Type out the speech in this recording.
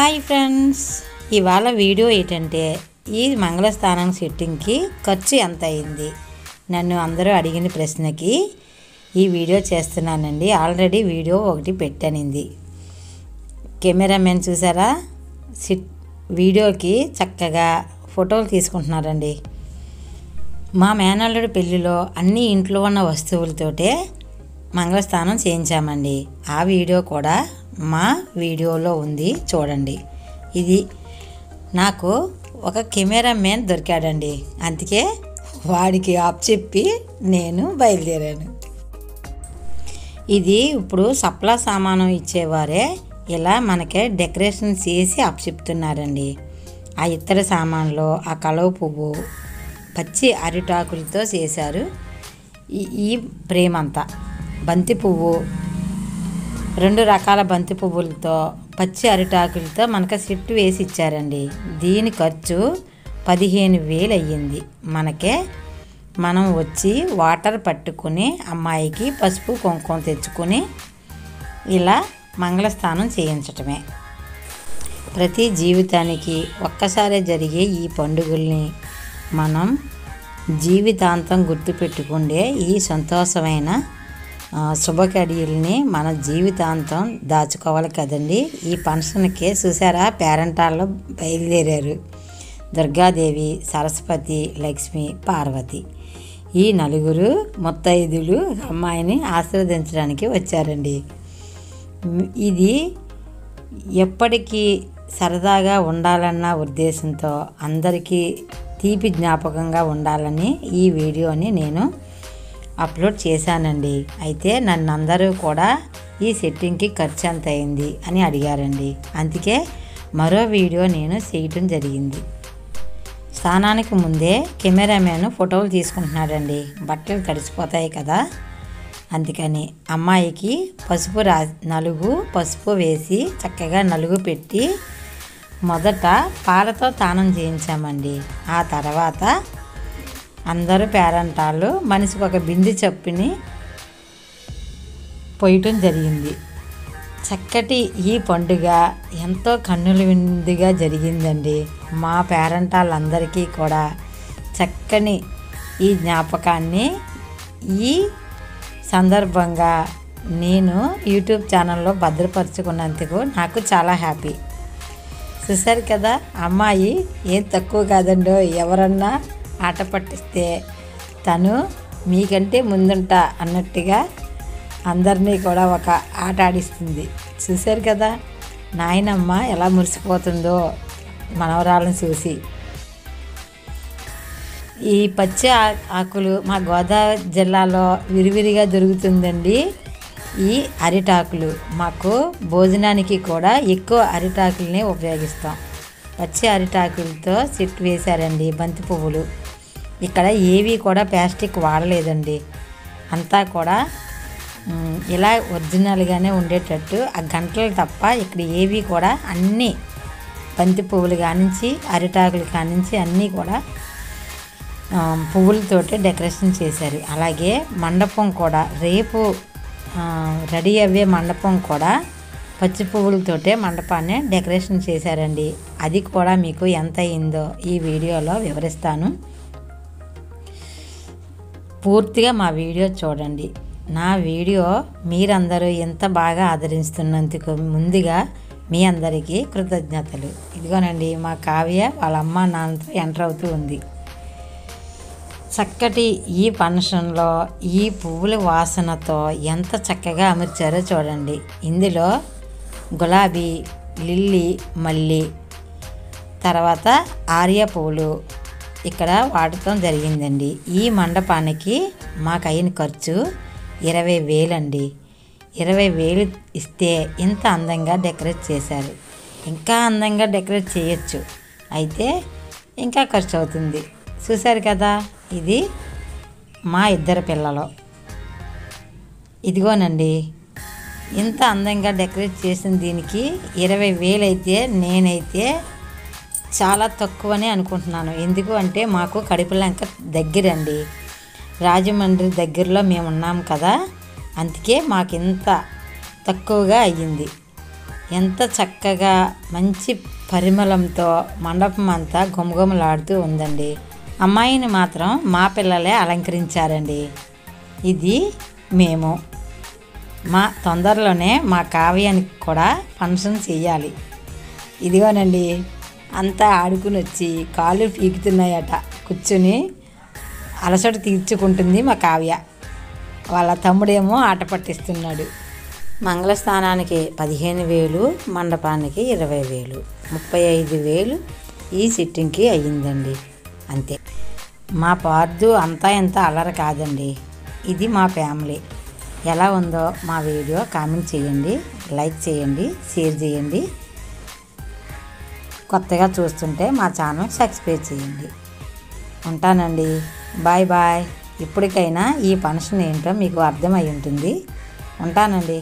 Hi friends. ఇవాళ video ఏంటంటే ఈ మంగళస్థానం సెట్టింగ్కి ఖర్చు ఎంత అయింది? నన్ను అందరూ అడిగిన ప్రశ్నకి ఈ వీడియో చేస్తున్నానండి. ఆల్రెడీ వీడియో ఒకటి పెట్టానింది. కెమెరామెన్ చూసారా? సిట్ వీడియోకి చక్కగా ఫోటోలు తీసుకుంటున్నారండి. మా మేనల్లుడి పెళ్ళిలో అన్ని ఇంట్లో ఉన్న వస్తువులతోటే మంగళస్థానం చేయించామండి. ఆ వీడియో కూడా మా వీడియోలో ఉంది. చూడండి. ఇది నాకు ఒక కెమెరా మ్యాన్ దొరికాడండి. అందుకే వాడికి ఆప్ చెప్పి నేను బయలుదేరాను. ఇది ఇప్పుడు సప్లా సామానం ఇచ్చేవారే. ఇలా మనకే డెకరేషన్ చేసి అప్ చెప్తున్నారండి. ఆ ఇతర సామాన్లో ఆ కలవ పువ్వు పచ్చి అరిటాకులతో చేశారు. ఈ ఈ ప్రేమంతా. బంతి పువ్వు రెండు రకాల బంతి పువ్వులతో పచ్చి అరిటాకులతో మనకు సెట్ వేసి ఇచ్చారండి. దీని ఖర్చు పదిహేను వేలు అయ్యింది. మనకే మనం వచ్చి వాటర్ పట్టుకుని అమ్మాయికి పసుపు కుంకుమ తెచ్చుకొని ఇలా మంగళస్నానం చేయించటమే. ప్రతి జీవితానికి ఒక్కసారే జరిగే ఈ పండుగల్ని మనం జీవితాంతం గుర్తుపెట్టుకుండే ఈ సంతోషమైన శుభకడియుల్ని మన జీవితాంతం దాచుకోవాలి కదండి. ఈ ఫంక్షన్కి చూసారా? పేరెంటాల్లో బయలుదేరారు. దుర్గాదేవి సరస్వతి లక్ష్మి పార్వతి. ఈ నలుగురు ముత్తైదులు అమ్మాయిని ఆశీర్వదించడానికి వచ్చారండి. ఇది ఎప్పటికీ సరదాగా ఉండాలన్న ఉద్దేశంతో అందరికీ తీపి జ్ఞాపకంగా ఉండాలని ఈ వీడియోని నేను అప్లోడ్ చేశానండి. అయితే నన్ను అందరూ కూడా ఈ సెట్టింగ్కి ఖర్చు ఎంత అయింది అని అడిగారండి. అందుకే మరో వీడియో నేను చేయటం జరిగింది. స్నానానికి ముందే కెమెరామ్యాన్ ఫోటోలు తీసుకుంటున్నాడండి. బట్టలు తడిసిపోతాయి కదా. అందుకని అమ్మాయికి పసుపు రా నలుగు పసుపు వేసి చక్కగా నలుగు పెట్టి మొదట పాలతో తానం చేయించామండి. ఆ తర్వాత అందరూ పేరంటాళ్ళు మనిషికి ఒక బింది చెప్పిని పోయటం జరిగింది. చక్కటి ఈ పండుగ ఎంతో కన్నుల విందుగా జరిగిందండి. మా పేరంటాళ్ళందరికీ కూడా చక్కని ఈ జ్ఞాపకాన్ని ఈ సందర్భంగా నేను యూట్యూబ్ ఛానల్లో భద్రపరుచుకున్నందుకు నాకు చాలా హ్యాపీ. చూసారు కదా అమ్మాయి ఏం తక్కువ కాదండో ఎవరన్నా ఆట పట్టిస్తే తను మీకంటే ముందుంటా అన్నట్టుగా అందరినీ కూడా ఒక ఆట ఆడిస్తుంది. చూశారు కదా? నాయనమ్మ ఎలా మురిసిపోతుందో మనవరాలను చూసి. ఈ పచ్చి ఆ- ఆకులు మా గోదావరి జిల్లాలో విరివిరిగా దొరుకుతుందండి. ఈ అరిటాకులు మాకు భోజనానికి కూడా ఎక్కువ అరిటాకుల్ని ఉపయోగిస్తాం. పచ్చి అరిటాకులతో సెట్ వేశారండి బంతి పువ్వులు. ఇక్కడ ఏవి కూడా ప్లాస్టిక్ వాడలేదండి. అంతా కూడా ఇలా ఒరిజినల్గానే ఉండేటట్టు ఆ గంటలు తప్ప ఇక్కడ ఏవి కూడా అన్నీ బంతి పువ్వులు కానించి అరిటాకులు కానించి అన్నీ కూడా పువ్వులతోటి డెకరేషన్ చేశారు. అలాగే మండపం కూడా రేపు రెడీ అయ్యే మండపం కూడా పచ్చి పువ్వులతోటే మండపాన్ని డెకరేషన్ చేశారండి. అది కూడా మీకు ఎంత అయిందో ఈ వీడియోలో వివరిస్తాను. పూర్తిగా మా వీడియో చూడండి. నా వీడియో మీరందరూ ఎంత బాగా ఆదరిస్తున్నందుకు ముందుగా మీ అందరికీ కృతజ్ఞతలు. ఇదిగోనండి మా కావ్య వాళ్ళ అమ్మ నాన్నతో ఎంటర్ అవుతూ ఉంది. చక్కటి ఈ ఫంక్షన్లో ఈ పువ్వుల వాసనతో ఎంత చక్కగా అమర్చారో చూడండి. ఇందులో గులాబీ లిల్లీ మల్లి తర్వాత ఆర్య పువ్వులు ఇక్కడ వాడటం జరిగిందండి. ఈ మండపానికి మాకు అయిన ఖర్చు ఇరవై వేలండి. ఇరవై వేలు ఇస్తే ఇంత అందంగా డెకరేట్ చేశారు. ఇంకా అందంగా డెకరేట్ చేయొచ్చు. అయితే ఇంకా ఖర్చు అవుతుంది చూశారు కదా ఇది మా ఇద్దరు పిల్లలు. ఇదిగోనండి ఇంత అందంగా డెకరేట్ చేసిన దీనికి ఇరవై వేలు అయితే నేనైతే చాలా తక్కువనే అనుకుంటున్నాను. ఎందుకు అంటే మాకు కడిపిలంక దగ్గరండి. రాజమండ్రి దగ్గరలో మేము ఉన్నాం కదా. అందుకే మాకు ఇంత తక్కువగా అయ్యింది. ఎంత చక్కగా మంచి పరిమళంతో మండపం అంతా గుమగుమలాడుతూ ఉందండి. అమ్మాయిని మాత్రం మా పిల్లలే అలంకరించారండి. ఇది మేము. మా తొందరలోనే మా కావ్యానికి కూడా ఫంక్షన్ చేయాలి ఇదిగోనండి. అంతా ఆడుకుని వచ్చి కాళ్ళు పీకుతున్నాయట కూర్చుని అలసట తీర్చుకుంటుంది మా కావ్య. వాళ్ళ తమ్ముడేమో ఆట పట్టిస్తున్నాడు. మంగళస్థానానికి పదిహేను వేలు మండపానికి ఇరవై వేలు ముప్పై ఐదు వేలు ఈ సిట్టింగ్కి అయ్యిందండి. అంతే. మా పార్దు అంతా ఎంత అల్లరి కాదండి. ఇది మా ఫ్యామిలీ. ఎలా ఉందో మా వీడియో కామెంట్ చేయండి లైక్ చేయండి షేర్ చేయండి. కొత్తగా చూస్తుంటే మా ఛానల్ సబ్స్క్రైబ్ చేయండి. ఉంటానండి. Bye bye. ఇప్పటికైనా ఈ ఫంక్షన్ ఏంటో మీకు అర్థమై ఉంటుంది. ఉంటానండి.